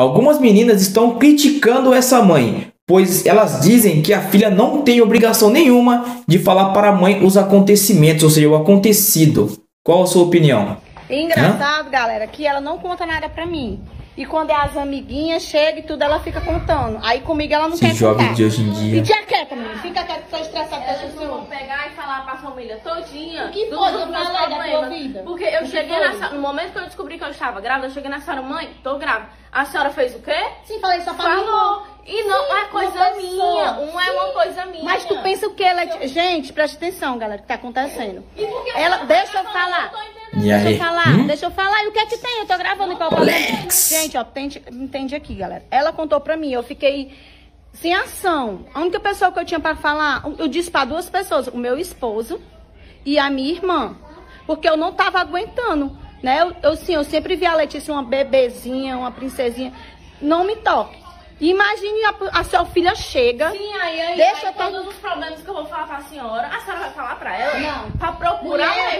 Algumas meninas estão criticando essa mãe, pois elas dizem que a filha não tem obrigação nenhuma de falar para a mãe os acontecimentos, ou seja, o acontecido. Qual a sua opinião? Engraçado, Hã? galera, que ela não conta nada pra mim. E quando é as amiguinhas chegam e tudo, ela fica contando. Aí comigo ela não Esse quer jovem contar. de hoje em dia. Quieta, menina. Fica quieta, tô estressada com Eu vou pegar e falar pra família todinha. O que dos foi? meus Eu da tua problemas. Porque eu cheguei foi? nessa. No momento que eu descobri que eu estava grávida, eu cheguei na senhora, mãe, tô grávida. A senhora fez o quê? Sim, falei só pra mim. Falou. E não Sim, é coisa minha. Um é uma coisa minha. Mas tu pensa o que ela... Gente, presta atenção, galera, o que tá acontecendo. E por que Ela, você deixa eu tá falar. Eu Deixa eu falar, Hum? deixa eu falar. E o que é que tem? Eu tô gravando qual. Gente, ó, entende, entende aqui, galera. Ela contou pra mim, eu fiquei sem ação. A única pessoa que eu tinha pra falar, eu disse pra duas pessoas, o meu esposo e a minha irmã. Porque eu não tava aguentando, né? Eu, eu, sim, eu sempre vi a Letícia uma bebezinha, uma princesinha. Não me toque. Imagine a, a sua filha chega. Sim, aí, aí, Deixa aí todos os problemas que eu vou falar pra senhora, a senhora vai falar pra ela? Não. Pra procurar Mulher,